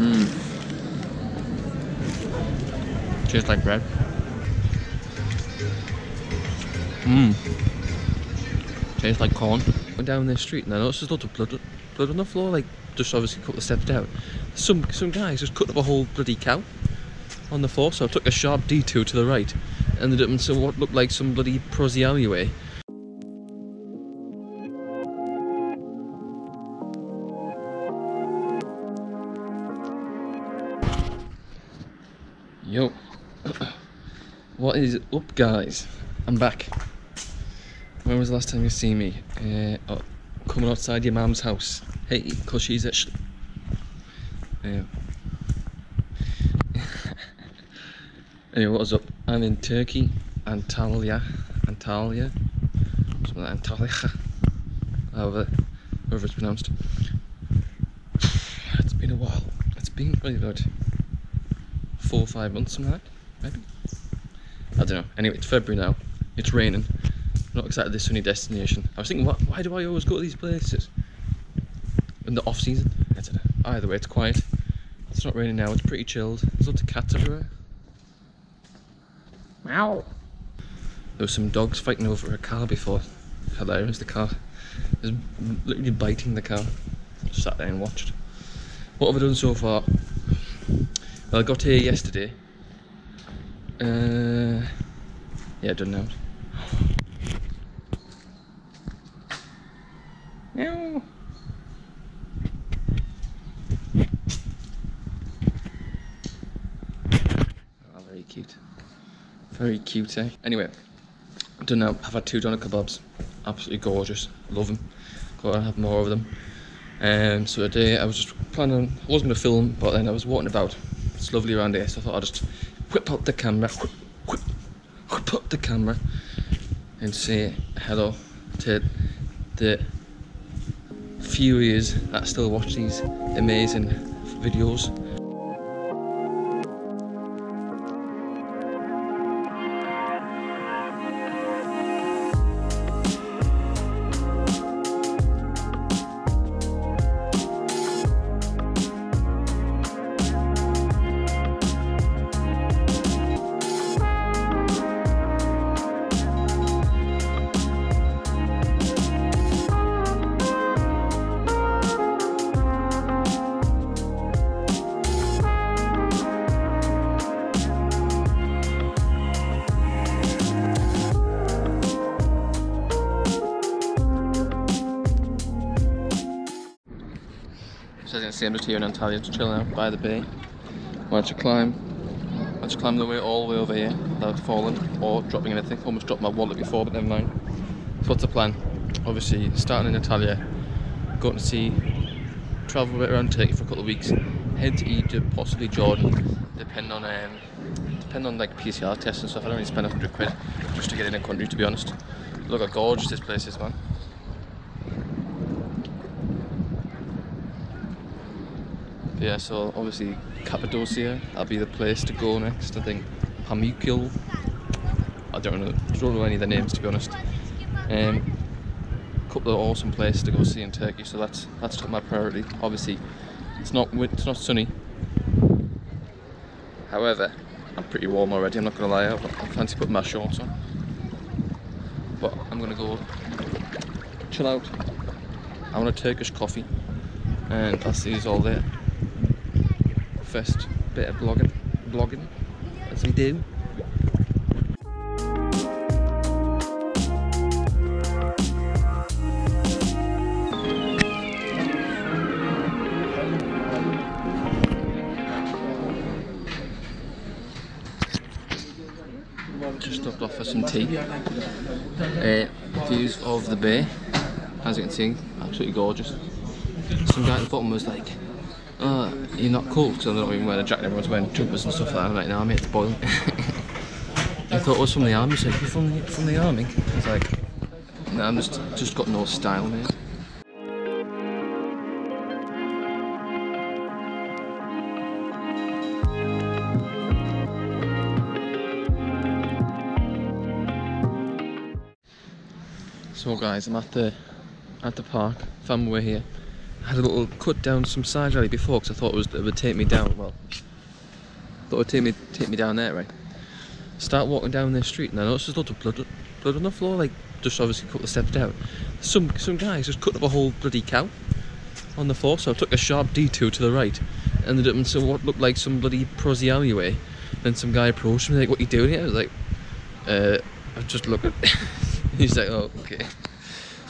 Mmm. Tastes like bread. Mmm. Tastes like corn. Went down this street and I noticed there's loads of blood, blood on the floor, like just obviously a couple of steps down. Some some guys just cut up a whole bloody cow on the floor, so I took a sharp detour to the right. And ended up in some what looked like some bloody prosy alleyway. What is up guys? I'm back. When was the last time you see me? Uh, oh, coming outside your mum's house. Hey, cause she's actually... Yeah. anyway, what's up? I'm in Turkey, Antalya, Antalya, something like Antalya, however, however it's pronounced. It's been a while. It's been really good four or five months, something like that, maybe. I don't know. Anyway, it's February now. It's raining. Not exactly this sunny destination. I was thinking, what, why do I always go to these places? In the off season? I don't know. Either way, it's quiet. It's not raining now. It's pretty chilled. There's lots of cats everywhere. Meow. There was some dogs fighting over a car before. Hilarious. The car was literally biting the car. Just sat there and watched. What have I done so far? Well, I got here yesterday. Uh, yeah, done now. Meow. Oh, very cute. Very cute, eh? Anyway, done now. I've had two doner kebabs. Absolutely gorgeous. Love them. Got to have more of them. Um, so today I was just planning, I wasn't going to film, but then I was walking about. It's lovely around here, so I thought I'd just whip out the camera, whip, whip, whip up the camera and say hello to the few ears that still watch these amazing videos. I'm just here in Antalya, just chilling out by the bay. Wanted to climb, wanted to climb the way all the way over here without falling or dropping anything. Almost dropped my wallet before, but never mind. So what's the plan? Obviously, starting in Antalya, going to see, travel a bit around Turkey for a couple of weeks, head to Egypt, possibly Jordan, depending on um, depending on like PCR tests and stuff. I don't really spend a hundred quid just to get in a country, to be honest. Look how gorgeous this place is, man. Yeah, so obviously Cappadocia, that'll be the place to go next. I think Pamukkale. I don't know, don't know any of the names to be honest. Um, couple of awesome places to go see in Turkey, so that's that's top my priority. Obviously, it's not it's not sunny. However, I'm pretty warm already. I'm not gonna lie. I fancy putting my shorts on, but I'm gonna go chill out. I want a Turkish coffee, and that's these all there first bit of blogging, blogging as we do. Just stopped off for some tea. Uh, views of the bay, as you can see, absolutely gorgeous. Some guy at the bottom was like, uh, you're not cool because I'm not even wearing a jacket, everyone's wearing jumpers and stuff like that. I'm like, no, I'm here to boil. I thought I was from the army, so you're from the, from the army? I was like, no, I'm just, just got no style, mate. So guys, I'm at the at the park, found way here. Had a little cut down some side alley before because I thought it was it would take me down. Well, thought it would take me take me down there, right? Start walking down this street and I noticed there's loads of blood blood on the floor, like just obviously a couple of steps down. Some some guys just cut up a whole bloody cow on the floor, so I took a sharp detour to the right, ended up in some what looked like some bloody prosy alleyway. Then some guy approached me like, "What are you doing here?" I was like, "Uh, I just look at." He's like, "Oh, okay."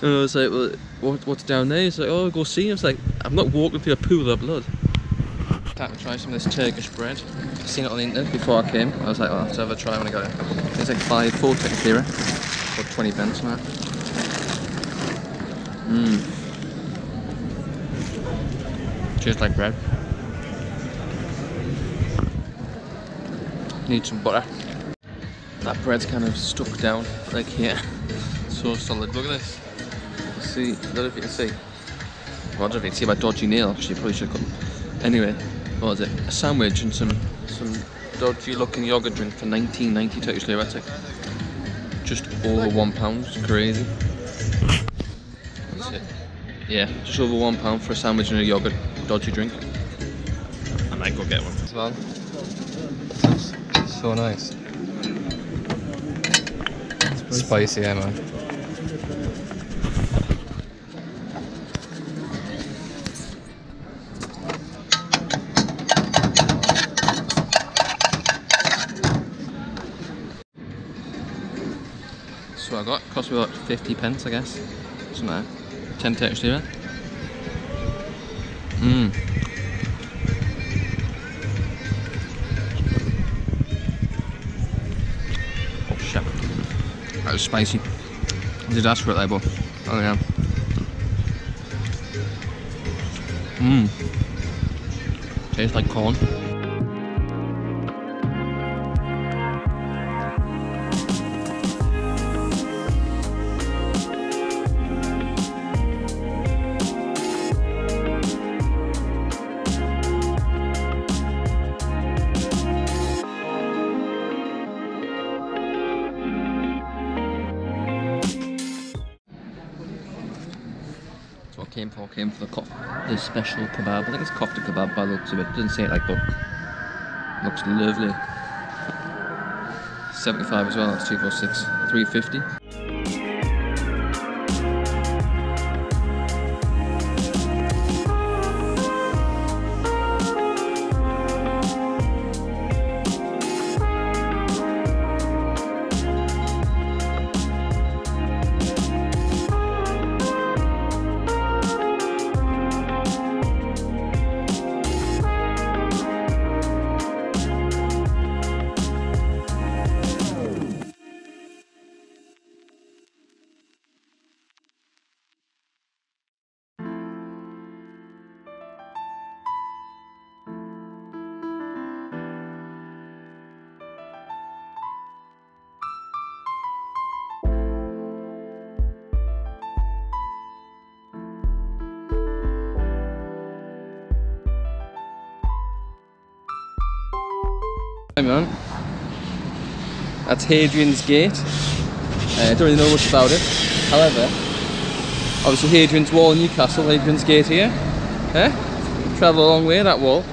And I was like, "Well, what, what's down there?" He's like, "Oh, go see." I was like, "I'm not walking through a pool of blood." Time to try some of this Turkish bread. I seen it on the internet before I came. I was like, "I'll have to have a try when I it." It's like five, four Turkish eh? lira, or twenty pence, man. Mmm. Tastes like bread. Need some butter. That bread's kind of stuck down, like here. So solid. Look at this. See, I don't know if you can see. Well, I don't know if you can see my dodgy nail. Actually, probably should cut. Anyway, what was it? A sandwich and some some dodgy looking yogurt drink for 19.90 Turkish lira. Just over one pound. It's crazy. That's it. Yeah, just over one pound for a sandwich and a yogurt dodgy drink. I might go get one as well. So nice. Spicy, yeah, man. 50 pence, I guess. Something like that. 10 Turkish lira. Mmm. Oh shit. That was spicy. I did ask for it there, but oh yeah. Mmm. Tastes like corn. Came for. Came for the co- the special kebab. I think it's kofta kebab by the looks of it. Doesn't say it like, but looks lovely. 75 as well. That's 246. 350. Man. That's Hadrian's Gate. Uh, I don't really know much about it. However, obviously Hadrian's Wall in Newcastle, Hadrian's Gate here. Eh? Travel a long way that wall.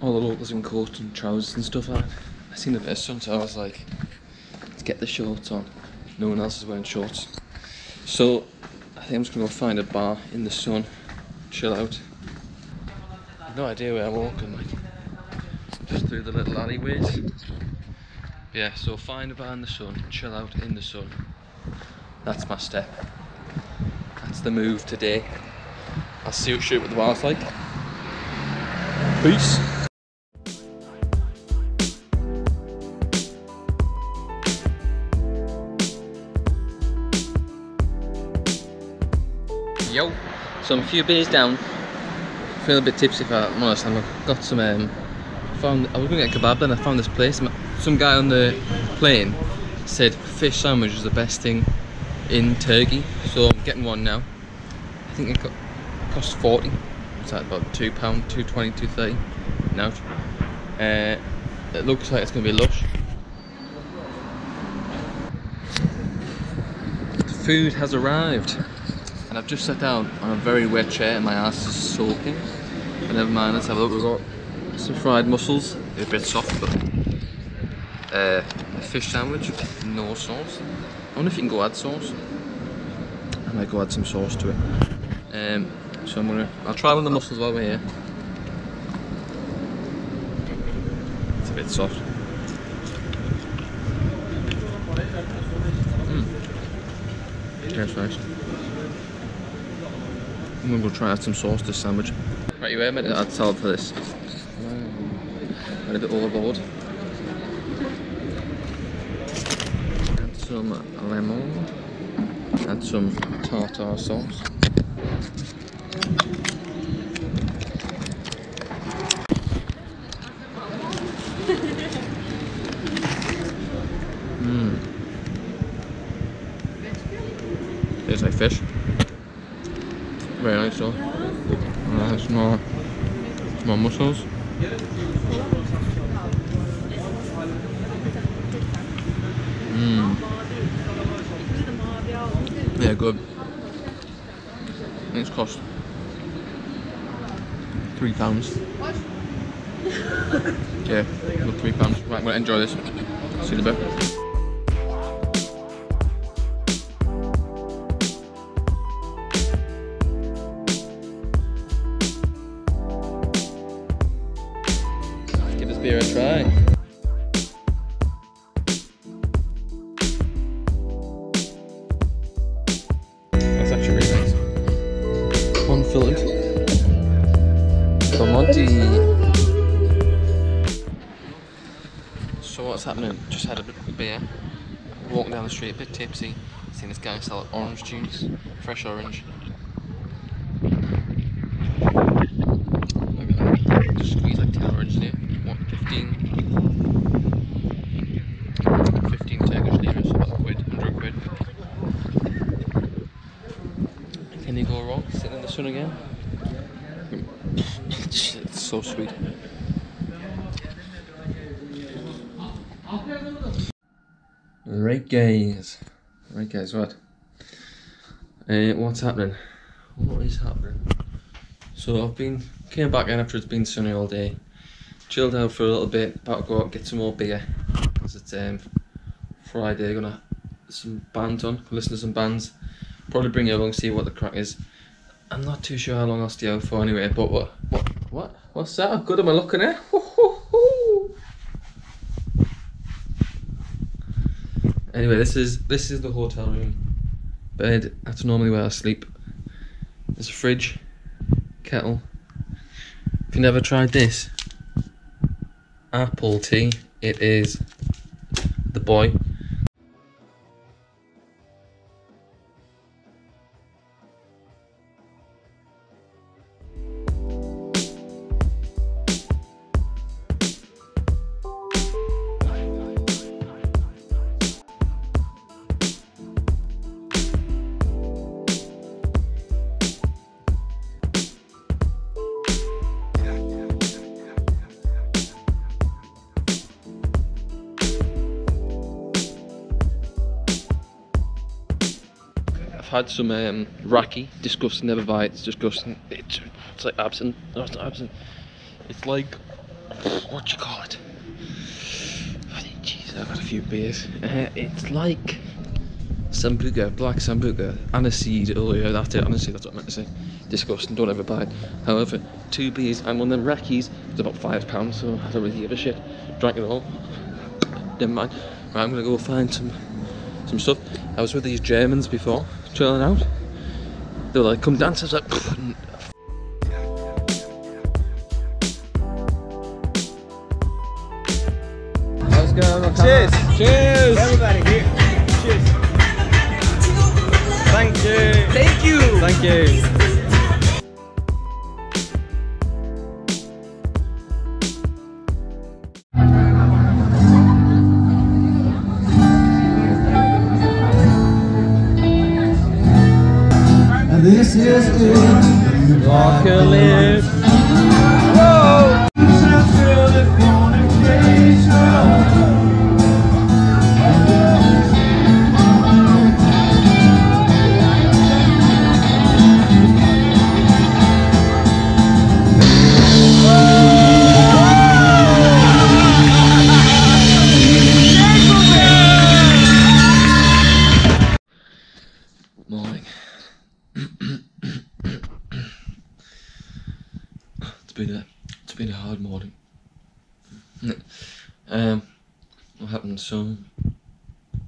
All the locals in coats and trousers and stuff like I seen the bit of sun so I was like, let's get the shorts on. No one else is wearing shorts. So I think I'm just gonna go find a bar in the sun, chill out. No idea where I'm walking like just through the little alleyways. Yeah, so find a bar in the sun, chill out in the sun. That's my step. That's the move today. I'll see what shoot what the bar's like. Peace. Yo, so I'm a few beers down. Feel a bit tipsy if I'm honest. I've got some um, found I was gonna get a kebab then I found this place. Some guy on the plane said fish sandwich is the best thing in Turkey, so I'm getting one now. I think it got, cost 40. It's like about two pound, two twenty, two thirty. Now, uh, it looks like it's gonna be lush. The food has arrived. and I've just sat down on a very wet chair and my ass is soaking. But never mind, let's have a look. We've got some fried mussels, they're a bit soft, but uh, a fish sandwich, no sauce. I wonder if you can go add sauce. I might go add some sauce to it. Um, so I'm gonna, I'll try one of the mussels while we're here. It's a bit soft. Mm. That's nice. I'm gonna go try add some sauce to this sandwich. Right, you ready? Add salad for this. A bit overboard. Add some lemon. Add some tartar sauce. Mmm. Tastes like fish. Very nice though. Uh, small, small mussels. Mmm. Yeah, good. It's cost three pounds. yeah, three pounds. Right, I'm gonna enjoy this. See you in a bit. Sell orange juice, fresh orange. At. Just squeeze like 10 oranges here. What, 15? 15 Turkish liras, about a quid, 100 quid. Can you go wrong? Sitting in the sun again? it's so sweet. Right guys. Right guys, what? Uh, what's happening? What is happening? So I've been came back in after it's been sunny all day. Chilled out for a little bit, about to go out get some more beer. Because it's um, Friday, gonna some bands on, listen to some bands. Probably bring you along, see what the crack is. I'm not too sure how long I'll stay out for anyway, but what what what what's that? How good am I looking at? Anyway, this is this is the hotel room. Bed, that's normally where I sleep. There's a fridge, kettle. If you've never tried this, apple tea, it is the boy. Had some um, raki, disgusting, never buy it, it's disgusting. It's, it's like absinthe, no it's not absinthe. It's like, what you call it? Jeez, I've had a few beers. Uh, it's like Sambuca, black Sambuca, aniseed earlier, that's it, honestly, that's what I meant to say. Disgusting, don't ever buy it. However, two beers and one of them rakis is about five pounds, so I don't really give a shit. Drank it all. Never mind. Right, I'm gonna go find some some stuff. I was with these Germans before, chilling out. They were like, come dance. I was like, Let's go. Cheers. Cheers. Everybody here. Cheers. Thank you. Thank you. Thank you. This is. Apocalypse.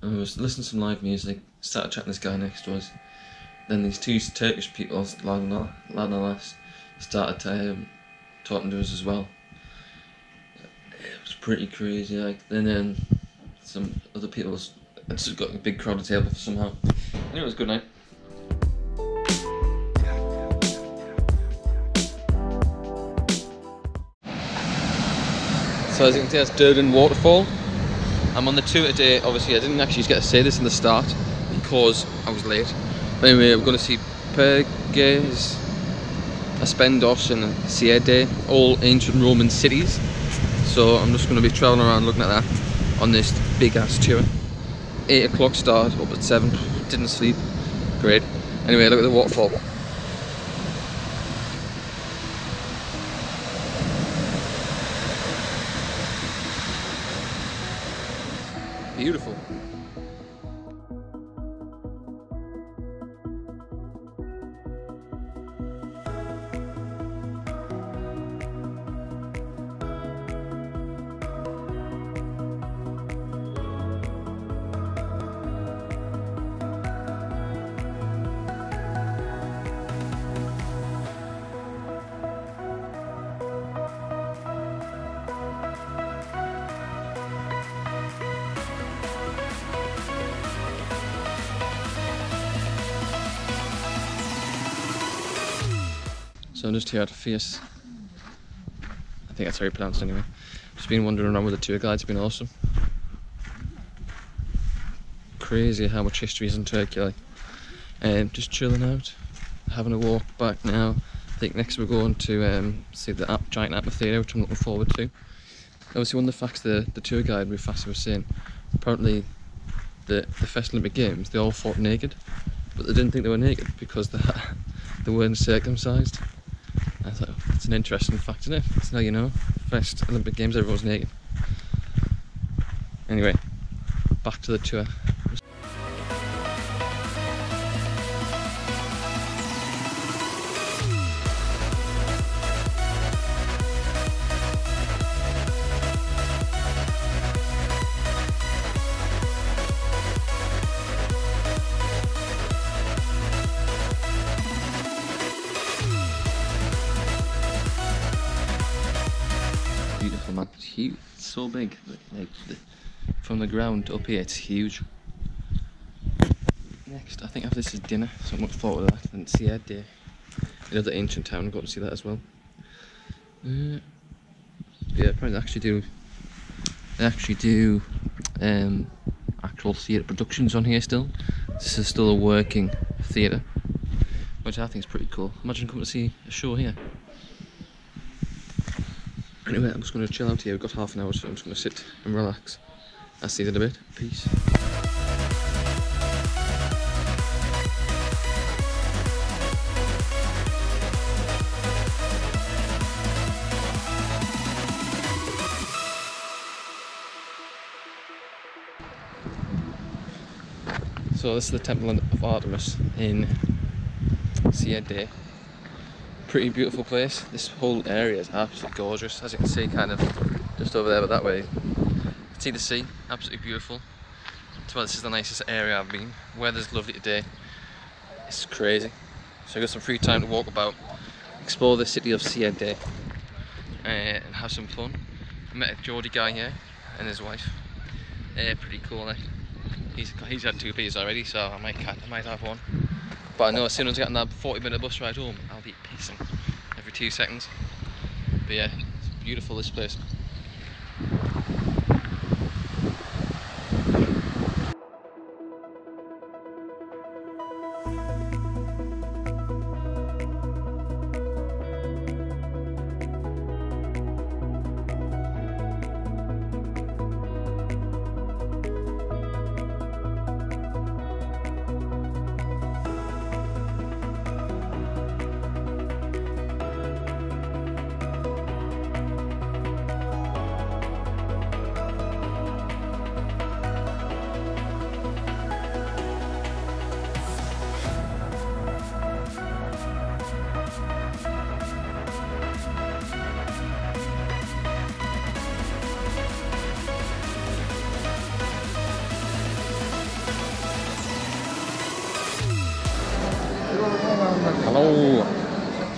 I was listening to some live music, started chatting this guy next to us. Then these two Turkish people, loud and and started um, talking to us as well. It was pretty crazy. Like then, um, some other people. just got a big crowded table somehow. Anyway, it was a good night. So as you can see, that's Düden Waterfall. I'm on the tour today. Obviously, I didn't actually get to say this in the start because I was late. But anyway, we're going to see Perges, Aspendos, and Side, all ancient Roman cities. So I'm just going to be travelling around looking at that on this big ass tour. 8 o'clock start, up at 7. Didn't sleep. Great. Anyway, look at the waterfall. Beautiful. I'm just here at Fias. I think that's how you pronounce it anyway. Just been wandering around with the tour guide, it's been awesome. Crazy how much history is in Turkey, like. Um, just chilling out, having a walk back now. I think next we're going to um, see the giant amphitheatre, which I'm looking forward to. Obviously, one of the facts the, the tour guide Rufasa was saying, apparently the, the first Olympic Games, they all fought naked, but they didn't think they were naked because they, they weren't circumcised. I thought it's an interesting fact, isn't it? Now you know. First Olympic Games, everyone's naked. Anyway, back to the tour. Beautiful man. It's huge. It's so big. Like the, from the ground up here, it's huge. Next, I think after this is dinner, so I'm looking forward to that. And Side, another ancient town. Got to see that as well. Uh, yeah, probably actually do. They actually do um, actual theatre productions on here still. This is still a working theatre, which I think is pretty cool. Imagine coming to see a show here. Anyway, I'm just going to chill out here. We've got half an hour, so I'm just going to sit and relax. I'll see you in a bit. Peace. So this is the Temple of Artemis in Side. Pretty beautiful place. This whole area is absolutely gorgeous, as you can see, kind of just over there, but that way. See the sea, absolutely beautiful. Why this is the nicest area I've been. Weather's lovely today. It's crazy. So I got some free time to walk about, explore the city of Side, uh, and have some fun. I met a Geordie guy here and his wife. Uh, pretty cool. Like. He's he's had two beers already, so I might I might have one. But I know as soon as I get on that 40 minute bus ride home, I'll be pissing every two seconds. But yeah, it's beautiful this place.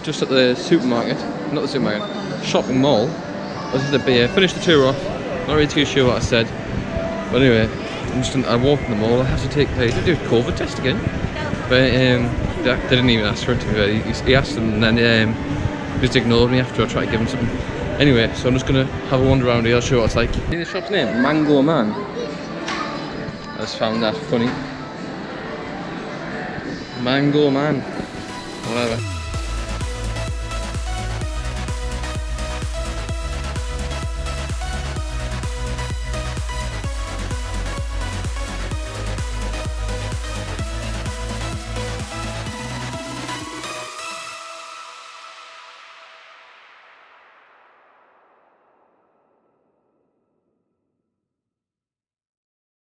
Just at the supermarket, not the supermarket, shopping mall. I was at the beer, finished the tour off. Not really too sure what I said. But anyway, I'm just I walk in the mall. I have to take I do a COVID test again. But um, they, they didn't even ask for it. To be. He, he asked them and then um, just ignored me after I tried to give him something. Anyway, so I'm just gonna have a wander around here. I'll show you what it's like. See the shop's name? Mango Man. I just found that funny. Mango Man. Whatever.